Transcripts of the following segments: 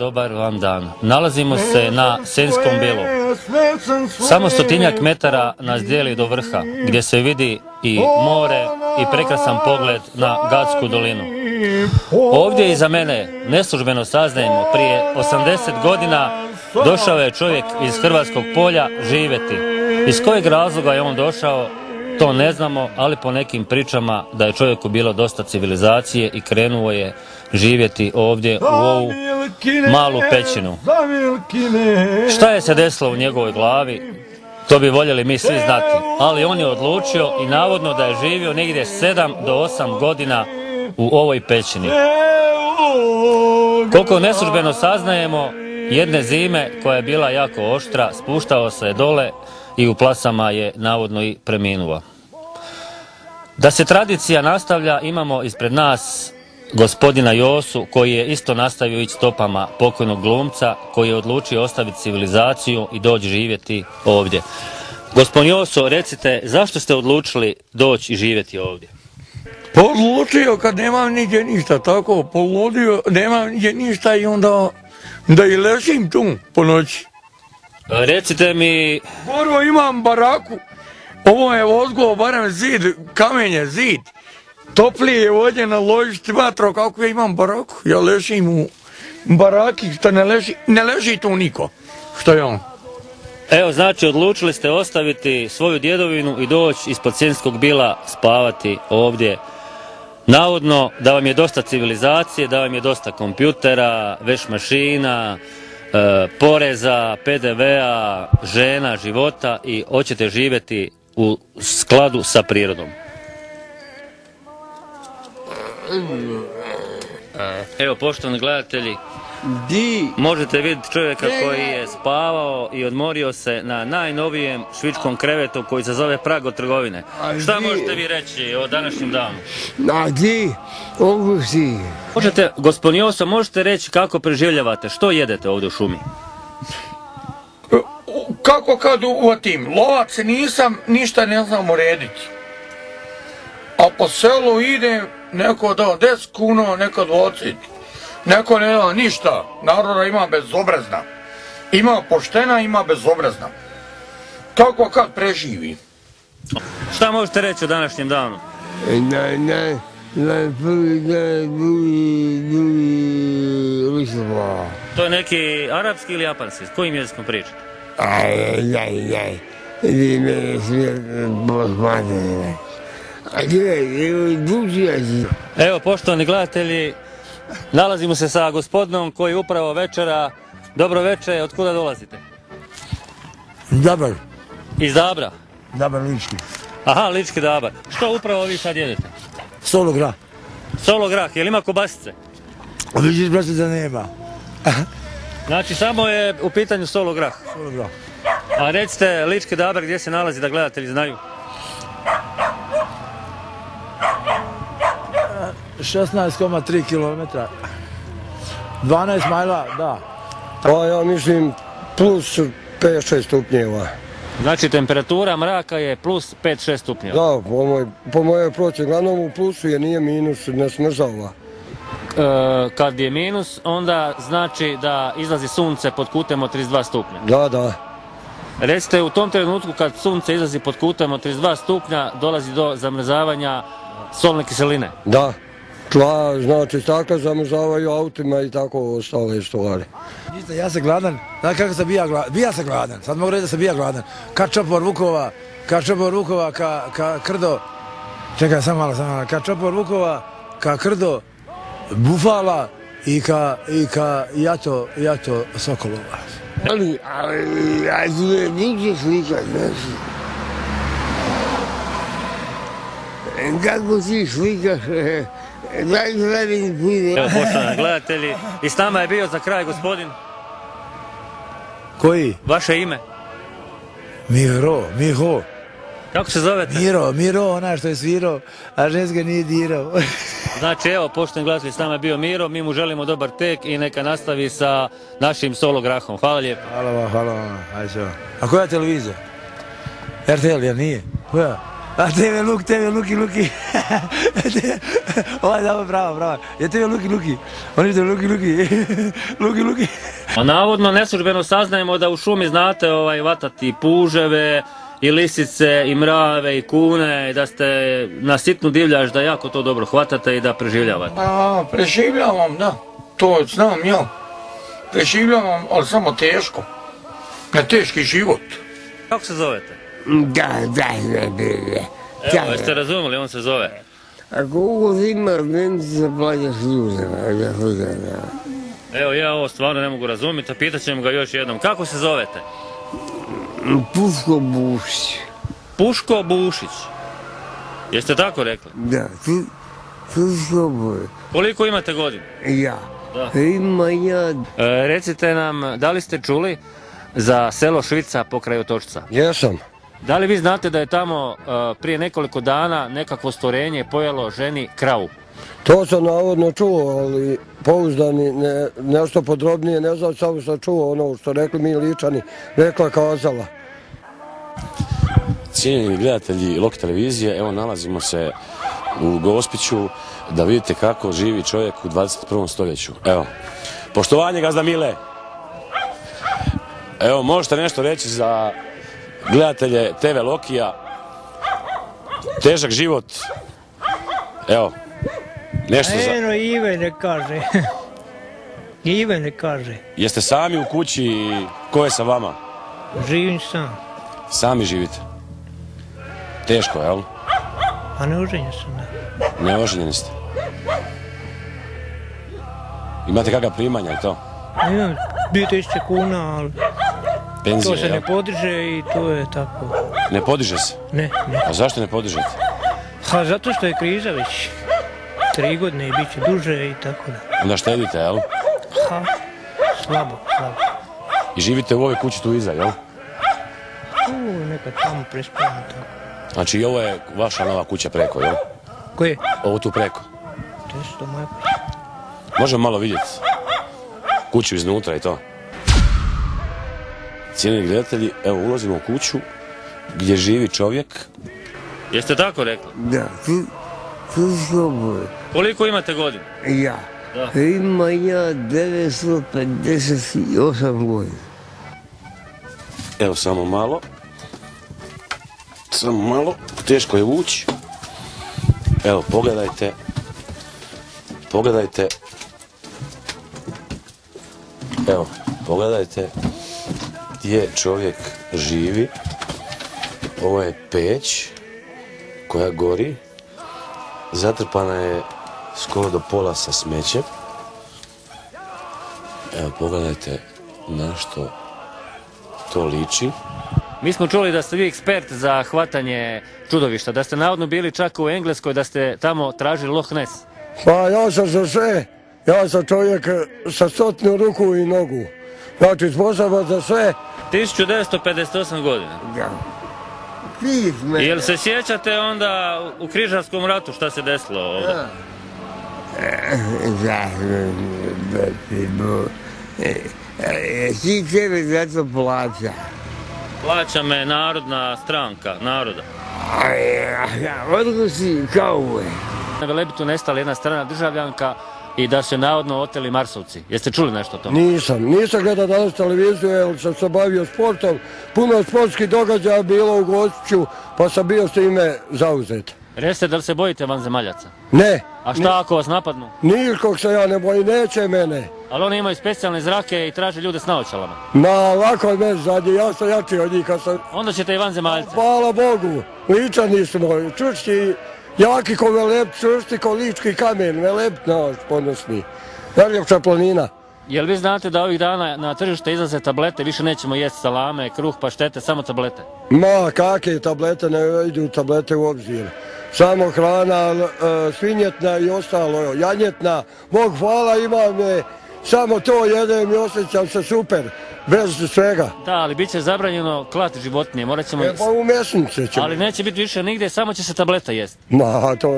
Dobar vam dan. Nalazimo se na Senskom bilu. Samo stotinjak metara nas dijeli do vrha, gdje se vidi i more i prekrasan pogled na Gatsku dolinu. Ovdje iza mene, neslužbeno saznajemo, prije 80 godina došao je čovjek iz Hrvatskog polja živjeti. Iz kojeg razloga je on došao, to ne znamo, ali po nekim pričama da je čovjeku bilo dosta civilizacije i krenuo je živjeti ovdje u ovu malu pećinu. Šta je se desilo u njegovoj glavi, to bi voljeli mi svi znati. Ali on je odlučio i navodno da je živio negdje 7 do 8 godina u ovoj pećini. Koliko neslužbeno saznajemo, jedne zime koja je bila jako oštra, spuštao se dole i u plasama je navodno i preminuo. Da se tradicija nastavlja, imamo ispred nas gospodina Josu koji je isto nastavio ići stopama pokojnog glumca koji je odlučio ostaviti civilizaciju i doći živjeti ovdje. Gospodin Joso, recite, zašto ste odlučili doći i živjeti ovdje? Odlučio kad nemam nigdje ništa, tako, poludio, nemam nigdje ništa i onda da i ležim tu po noći. Recite mi, Prvo imam baraku, ovo je ozgo barem zid, kamenje, zid. Toplije je ovdje na ložišti vatra, kako ja imam baraku, ja ležim u baraki, što ne leži, ne leži tu niko, što je on. evo znači odlučili ste ostaviti svoju djedovinu i doći ispod Sjenskog bila spavati ovdje. Navodno da vam je dosta civilizacije, da vam je dosta kompjutera, veš mašina, e, poreza, PDV-a, žena, života i hoćete živjeti u skladu sa prirodom. Evo, poštovani gledatelji, Di, možete vidjeti čovjeka koji je spavao i odmorio se na najnovijem švičkom krevetu koji se zove Prag od trgovine. A Šta di- možete vi reći o današnjem danu? A di? Ovu si. Možete, gospodin Joso, možete reći kako preživljavate, što jedete ovdje u šumi? kako kad uvatim, lovac nisam, ništa ne znam urediti. A po selu idem, neko da 10 kuna, neko 20. Neko ne da ništa, naroda ima bezobrazna. Ima poštena, ima bezobrazna. Kako kad preživi? Šta možete reći o današnjem danu? Na, na, na prvi dan drugi, drugi listopad. To je neki arapski ili japanski? S kojim jezikom pričate? Aj, aj, aj, aj. Ti mene smije posmatrati. Evo, poštovani gledatelji, nalazimo se sa gospodinom koji upravo večera, dobro večer, od kuda dolazite? Dabar, Iz Dabra. Dabar lički. Aha, Lički Dabar. Što upravo vi sad jedete? Solo gra. Solo grah, jel ima kobasice? Vidiš, brate, da nema. Znači, samo je u pitanju solo grah. Solo gra. A recite, Lički Dabar gdje se nalazi da gledatelji znaju? 16,3 km. 12 majla, da. Pa ja mislim plus 5-6 stupnjeva. Znači, temperatura mraka je plus 5-6 stupnjeva. Da, po, moj, po mojoj procjeni, glavnom u plusu je nije minus, ne smrzava. E, kad je minus, onda znači da izlazi sunce pod kutem od 32 stupnja. Da, da. Recite, u tom trenutku kad sunce izlazi pod kutem od 32 stupnja, dolazi do zamrzavanja solne kiseline. Da. Tla, znači, stakla zamrzavaju autima i tako ostale stvari. Ništa, ja sam gladan. Znaš kako sam bija gladan? Bija sam gladan. Sad mogu reći da sam bija gladan. Ka čopor Vukova, ka čopor Vukova, ka, ka krdo. Čekaj, samo malo, samo malo. Ka čopor Vukova, ka krdo bufala i ka, i ka jato, jato sokolova. Ali, ali, je nigdje slikat, znaš. Kako ti slikaš, Evo, poštovani gledatelji, i s nama je bio za kraj gospodin, Koji? vaše ime. Miro, Miho. Kako se zovete? Miro, Miro, ona što je svirao, a ženska nije dirao. Znači, evo, poštovani gledatelji, s nama je bio Miro, mi mu želimo dobar tek i neka nastavi sa našim solo grahom. Hvala lijepo. hvala vam, hvala vam. A koja je televizija? RTL, jer nije? Koja? A TV Luk, TV Luki, Luki. Ovo je dobro, bravo, bravo. Je TV Luki, Luki. Oni TV Luki, Luki. Luki, Luki. A navodno neslužbeno saznajemo da u šumi znate ovaj, vatati puževe, i lisice, i mrave, i kune, i da ste na sitnu divljaž, da jako to dobro hvatate i da preživljavate. A, preživljavam, da. To znam ja. Preživljavam, ali samo teško. Na teški život. Kako se zovete? Da, da, da, da. Evo, jeste razumjeli, on se zove. Ako plaća služa. Da, da, da. Evo, ja ovo stvarno ne mogu razumjeti, a pitat ćemo ga još jednom. Kako se zovete? Puško buši. Puško Bušić. Jeste tako rekli? Da, tu. Koliko imate godina? Ja. Da. Ima ja E, recite nam, da li ste čuli za selo Švica pokraj Otočca? Jesam. Da li vi znate da je tamo e, prije nekoliko dana nekakvo stvorenje pojelo ženi kravu? To sam navodno čuo, ali pouzdani, ne, nešto podrobnije, ne znam, samo sam čuo ono što rekli mi ličani, rekla kazala. Cijenjeni gledatelji Loki televizije, evo nalazimo se u Gospiću da vidite kako živi čovjek u 21. stoljeću. Evo, poštovanje gazda Mile. Evo, možete nešto reći za gledatelje TV Lokija. Težak život. Evo, nešto za... Eno, Ive ne kaže. Ive ne kaže. Jeste sami u kući i ko je sa vama? Živim sam. Sami živite. Teško, jel? A ne oženjen sam. Da. Neoženjeni ste. Imate kakva primanja i to? Imam 2000 kuna, ali Penzije, to se ne podiže i to je tako. Ne podiže se. Ne, ne. A zašto ne podižete? Ha, zato što je kriza već tri godine i bit će duže i tako da. Onda štedite, jel? Ha, slabo, slabo. I živite u ovoj kući tu iza, jel? Tu nekad tamo prespavam tako. Znači i ovo je vaša nova kuća preko, jel? Koje? Ovo tu preko. To je što moja Možemo malo vidjeti kuću iznutra i to. Cijenjeni gledatelji, evo ulazimo u kuću gdje živi čovjek. Jeste tako rekli? Da, tu, tu slobodno. Koliko imate godina? Ja. Da. Ima ja 958 godina. Evo samo malo. Samo malo. Teško je ući. Evo, pogledajte. Pogledajte. Evo, pogledajte gdje čovjek živi. Ovo je peć koja gori. Zatrpana je skoro do pola sa smećem. Evo, pogledajte na što to liči. Mi smo čuli da ste vi ekspert za hvatanje čudovišta, da ste navodno bili čak u Engleskoj, da ste tamo tražili Loch Ness. Pa ja sam za sve, ja sam čovjek sa stotnu ruku i nogu. Znači, sposoban za sve. 1958 godina. Da. Me. Jel se sjećate onda u Križarskom ratu šta se desilo ovdje? Da, da ti. E, e, Ti tebe zato plaća. Plaća me narodna stranka, naroda. Ja, Otko si kao Na Velebitu nestala jedna strana državljanka i da su je navodno oteli Marsovci. Jeste čuli nešto o tome? Nisam, nisam gledao danas televiziju jer sam se bavio sportom. Puno sportskih događaja bilo u Gospiću, pa sam bio s time zauzet. Recite da li se bojite vanzemaljaca? Ne, A šta ako vas napadnu? nikog se ja ne bojim, neće mene. Ali oni imaju specijalne zrake i traže ljude s naočalama. Ma, je meni zadnji, ja sam jači od njih kad sam... Onda ćete i vanzemaljce. Hvala Bogu, ličani smo, čvršći, jaki ko velep, čvršti ko lički kamen, velep naš ponosni. Najljepša planina. Jel vi znate da ovih dana na tržište izlaze tablete, više nećemo jesti salame, kruh, paštete, samo tablete? Ma, kakve tablete, ne idu tablete u obzir. Samo hrana, e, svinjetna i ostalo, janjetna. Bog hvala imam je, samo to jedem i osjećam se super, bez svega. Da, ali bit će zabranjeno klati životinje, morat ćemo... E, pa u mesnice ćemo. Ali neće biti više nigdje, samo će se tableta jesti. Ma, to...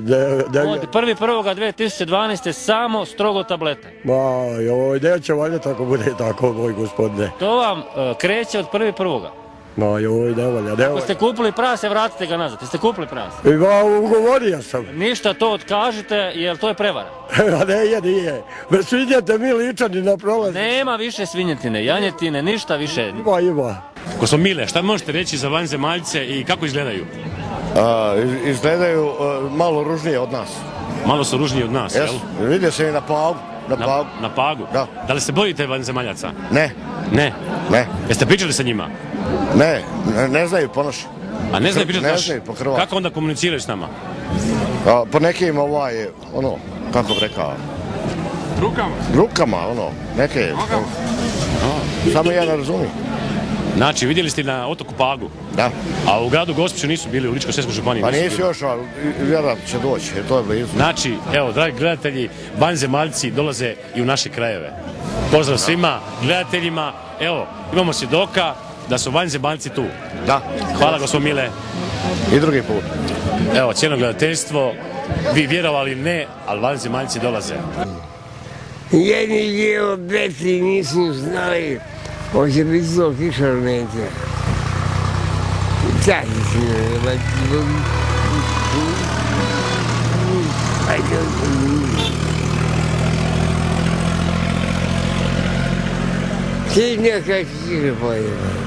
De, de, Od 1.1.2012. samo strogo tablete. ma, joj, neće valjda tako bude tako, moj gospodine. To vam e, kreće od 1.1. Ma joj, ne valja, ne Ako ste kupili prase, vratite ga nazad. Jeste kupili prase? I ma, ugovorio sam. Ništa to otkažite, jer to je prevara. A ne je, nije. Bez svinjete mi ličani na prolaz. Nema više svinjetine, janjetine, ništa više. Ima, ima. Kosomile, šta možete reći za vanzemaljce i kako izgledaju? A, izgledaju a, malo ružnije od nas. Malo su ružniji od nas, Jes, jel? vidio sam i na pagu. Na, Na, pagu. na pagu? Da. Da li se bojite vanzemaljaca? Ne, Ne. ne, Jeste pričali sa njima? Ne, ne, ne znaju ponaš. A ne znaju pričati Ne znaju po hrvatsku. Kako onda komuniciraju s nama? A, po nekim ovaj, ono, kako bi rekao, Rukama. rukama, ono, neke. Samo ja ne razumijem. Znači, vidjeli ste na otoku Pagu, Da. a u gradu Gospiću nisu bili u Ličko-Senjskoj županiji. Pa nisu još, ali vjerojatno će doći, jer to je blizu. Znači, evo, dragi gledatelji, vanzemaljci dolaze i u naše krajeve. Pozdrav svima gledateljima. Evo, imamo svjedoka da su vanzemaljci tu. Da, Hvala gospod Mile. i drugi put. Evo, cijelo gledateljstvo. Vi vjerovali ne, ali vanzemaljci dolaze. Jedni dio beti nisu znali, hoće biti to kiša ili neće. Tako si ba... Ti neka kiša pojeva.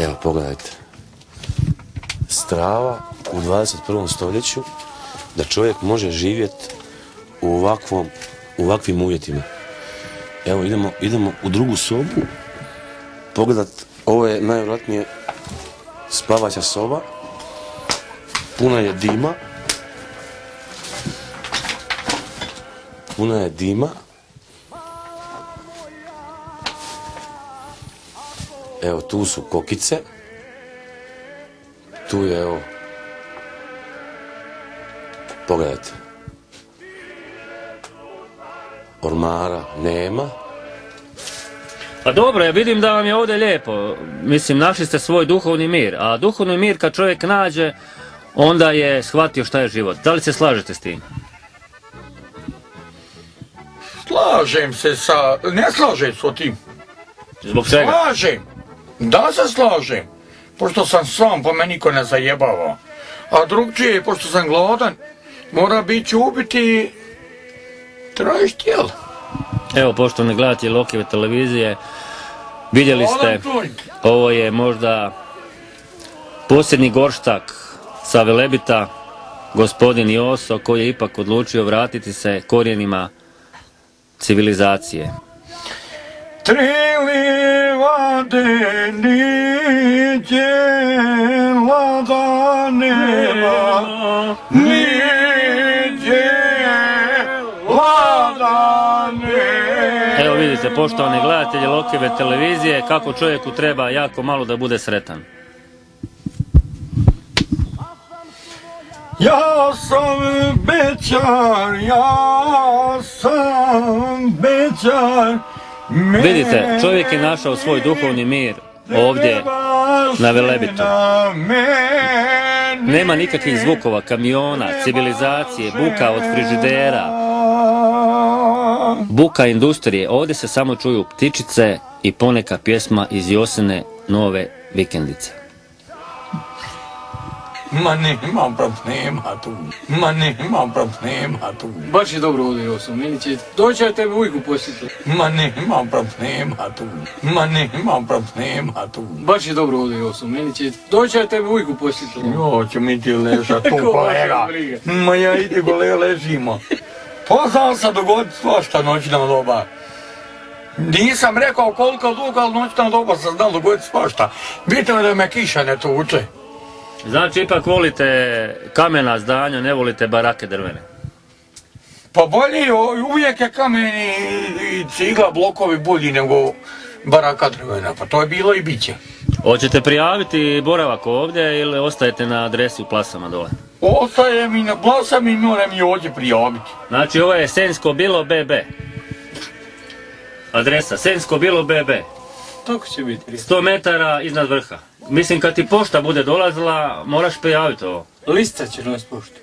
Evo, pogledajte. Strava u 21. stoljeću da čovjek može živjeti u ovakvom, u ovakvim uvjetima. Evo, idemo, idemo u drugu sobu. Pogledat, ovo je najvjerojatnije spavaća soba. Puna je dima. Puna je dima. Evo, tu su kokice. Tu je, evo, pogledajte. Ormara nema. Pa dobro, ja vidim da vam je ovdje lijepo. Mislim, našli ste svoj duhovni mir. A duhovni mir kad čovjek nađe, onda je shvatio šta je život. Da li se slažete s tim? Slažem se sa... Ne slažem se o tim. Zbog čega? Slažem. Da se slažem. Pošto sam sam, pa me niko ne zajebava. A drugčije, pošto sam gladan, mora biti ubiti tražiš tijelo. Evo, poštovani gledatelji Lokove televizije, vidjeli ste, ovo je možda posljednji gorštak sa Velebita, gospodin Joso, koji je ipak odlučio vratiti se korijenima civilizacije. Livade niđe lada nema, niđe lada nema. Evo vidite, poštovani gledatelji Lokove televizije, kako čovjeku treba jako malo da bude sretan. Ja sam bećar, ja sam bećar. Vidite, čovjek je našao svoj duhovni mir ovdje na Velebitu. Nema nikakvih zvukova, kamiona, civilizacije, buka od frižidera, buka industrije. Ovdje se samo čuju ptičice i poneka pjesma iz Josine nove vikendice. Ma nema problema tu, ma nema problema tu, Baš je dobro ovdje Joso, meni će, doći ja tebe ujku posjetiti. ma nema problema tu, ma nema problema tu. Baš je dobro ovdje Joso, meni će, doći ja tebe ujku posjetiti. Jo, će mi ti ležat tu Ko kolega. Ma ja ide gole ležimo. Poznao sam dogoditi svašta noćna doba. Nisam rekao koliko dugo, ali noćna doba sam znao dogoditi svašta. Bitno je da me kiša ne tuče. Znači, ipak volite kamena zdanja, ne volite barake drvene. Pa bolje, uvijek je kamen i, i cigla, blokovi bolji nego baraka drvena. Pa to je bilo i bit će. Hoćete prijaviti boravak ovdje ili ostajete na adresi u Plasama dole? Ostaje mi na plasam i moram i ovdje prijaviti. Znači, ovo je Sensko bilo BB. Adresa, Sensko bilo BB. Tako će biti. 100 metara iznad vrha. Mislim, kad ti pošta bude dolazila, moraš prijaviti ovo. Lista će nas poštu.